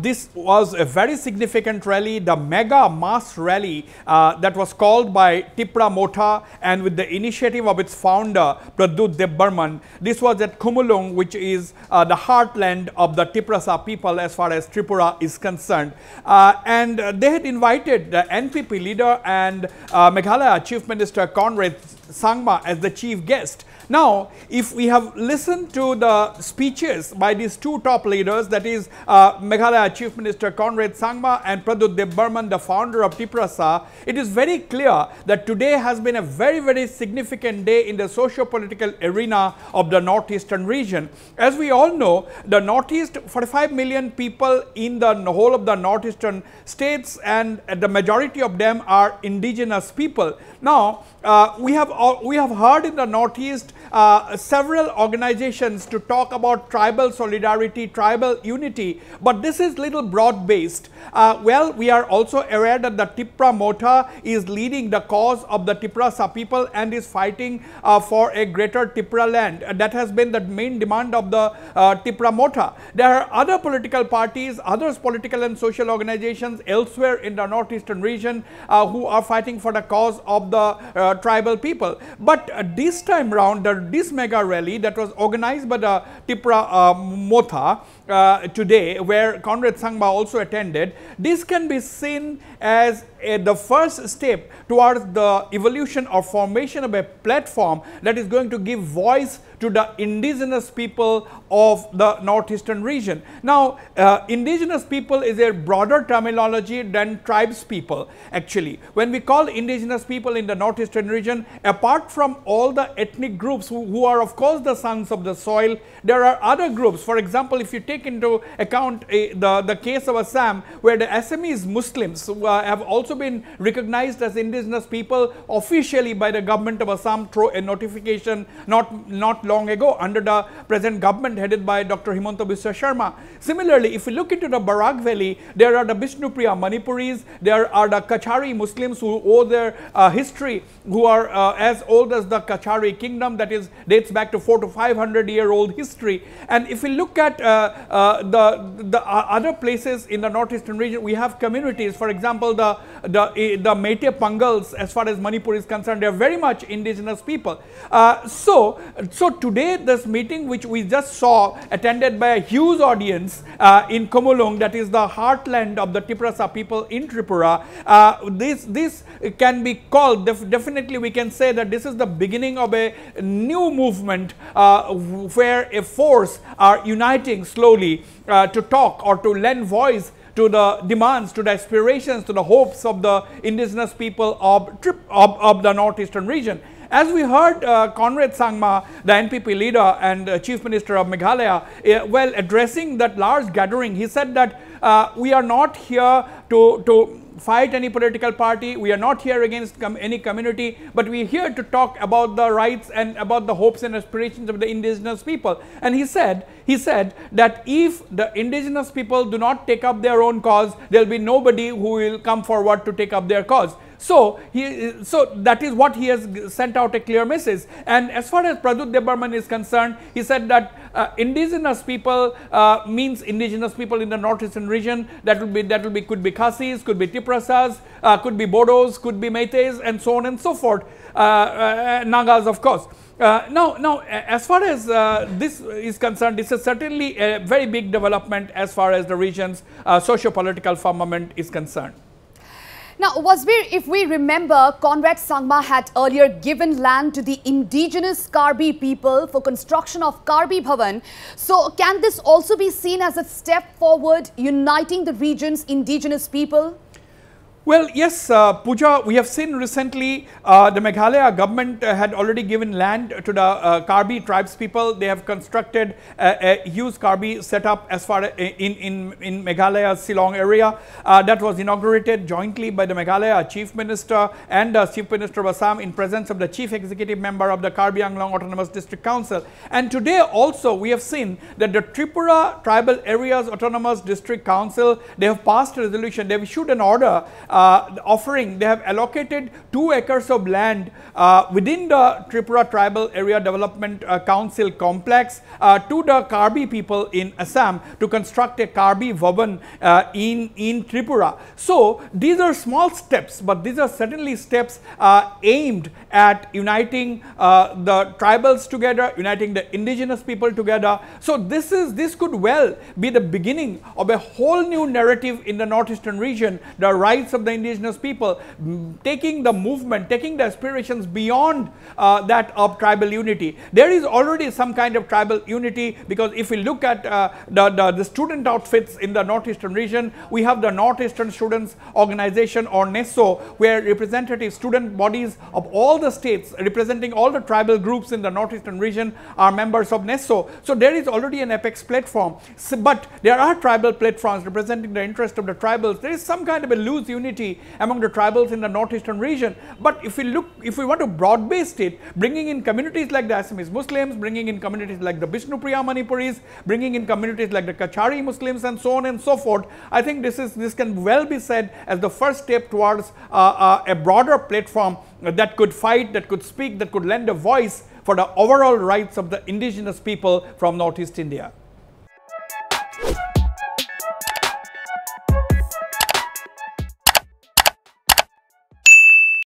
This was a very significant rally, the mega mass rally uh, that was called by Tipra Motha and with the initiative of its founder Pradyut Debbarman. This was at Khumulwng which is uh, the heartland of the Tiprasa people as far as Tripura is concerned. Uh, and they had invited the NPP leader and uh, Meghalaya Chief Minister Conrad Sangma as the chief guest. Now, if we have listened to the speeches by these two top leaders, that is uh, Meghalaya Chief Minister Conrad Sangma and Pradyut Debbarman, the founder of Tiprasa, it is very clear that today has been a very, very significant day in the socio-political arena of the northeastern region. As we all know, the northeast, 45 million people in the whole of the northeastern states and the majority of them are indigenous people. Now, uh, we have we have heard in the northeast uh, several organizations to talk about tribal solidarity, tribal unity, but this is little broad based. Uh, well, we are also aware that the Tipra Motha is leading the cause of the Tiprasa people and is fighting uh, for a greater Tipra land. that has been the main demand of the uh, Tipra Motha. There are other political parties, other political and social organizations elsewhere in the northeastern region uh, who are fighting for the cause of the uh, tribal people. But this time round, the this mega rally that was organized by the Tipra uh, Motha uh, today, where Conrad Sangma also attended, this can be seen as a, the first step towards the evolution or formation of a platform that is going to give voice to the indigenous people of the northeastern region. Now, uh, indigenous people is a broader terminology than tribes people actually. When we call indigenous people in the northeastern region, apart from all the ethnic groups who, who are of course the sons of the soil, there are other groups. For example, if you take into account uh, the, the case of Assam, where the Assamese Muslims uh, have also been recognized as indigenous people officially by the government of Assam through a notification not, not long ago under the present government headed by Dr. Himanta Biswa Sarma. Similarly, if we look into the Barak Valley, there are the Bishnupriya Manipuris, there are the Kachari Muslims who owe their uh, history, who are uh, as old as the Kachari kingdom that is dates back to 4 to 500 year old history. And if we look at uh, uh the, the uh, other places in the northeastern region, we have communities, for example, the, the, the Meitei Pangals as far as Manipur is concerned, they are very much indigenous people. Uh, so, so today this meeting which we just saw attended by a huge audience in Khumulwng that is the heartland of the Tiprasa people in Tripura. This, this can be called def definitely we can say that this is the beginning of a new movement uh, where a force are uniting slowly uh, to talk or to lend voice to the demands, to the aspirations, to the hopes of the indigenous people of, of, of the northeastern region. As we heard uh, Conrad Sangma, the NPP leader and uh, Chief Minister of Meghalaya, uh, well addressing that large gathering, he said that uh, we are not here to, to fight any political party. We are not here against com any community, but we are here to talk about the rights and about the hopes and aspirations of the indigenous people. And he said, he said that if the indigenous people do not take up their own cause, there will be nobody who will come forward to take up their cause. So, he, so that is what he has sent out a clear message. And as far as Pradyut Debbarman is concerned, he said that uh, indigenous people uh, means indigenous people in the northeastern region. That will be that will be could be Khasis, could be Tiprasas, uh, could be Bodos, could be Meiteis, and so on and so forth. Uh, uh, Nagas, of course. Uh, now, now, as far as this is concerned, this is certainly a very big development as far as the region's socio-political firmament is concerned. Now, Wasbir, if we remember, Conrad Sangma had earlier given land to the indigenous Karbi people for construction of Karbi Bhavan. So, can this also be seen as a step forward uniting the region's indigenous people? Well, yes, uh, Pooja, we have seen recently uh, the Meghalaya government uh, had already given land to the uh, Karbi tribes people. They have constructed a, huge Karbi setup as far uh, in, in, in Meghalaya's Shillong area. Uh, that was inaugurated jointly by the Meghalaya Chief Minister and the Chief Minister of Assam in presence of the Chief Executive Member of the Karbi Anglong Autonomous District Council. And today also we have seen that the Tripura Tribal Areas Autonomous District Council, they have passed a resolution, they have issued an order uh, offering, they have allocated two acres of land uh, within the Tripura Tribal Area Development uh, Council complex uh, to the Karbi people in Assam to construct a Karbi uh, in, in Tripura. So, these are small steps, but these are certainly steps uh, aimed at uniting the tribals together, uniting the indigenous people together. So, this is this could well be the beginning of a whole new narrative in the northeastern region, the rights of the indigenous people, taking the movement, taking the aspirations beyond uh, that of tribal unity. There is already some kind of tribal unity because if we look at uh, the, the, the, student outfits in the northeastern region, we have the Northeastern Students Organization or NESO where representative student bodies of all the states representing all the tribal groups in the northeastern region are members of NESO. So, there is already an apex platform, so, but there are tribal platforms representing the interest of the tribals. There is some kind of a loose unity among the tribals in the northeastern region. But if we look, if we want to broad base it, bringing in communities like the Assamese Muslims, bringing in communities like the Bishnupriya Manipuris, bringing in communities like the Kachari Muslims and so on and so forth, I think this is this can well be said as the first step towards uh, uh, a broader platform that could fight, that could speak, that could lend a voice for the overall rights of the indigenous people from Northeast India.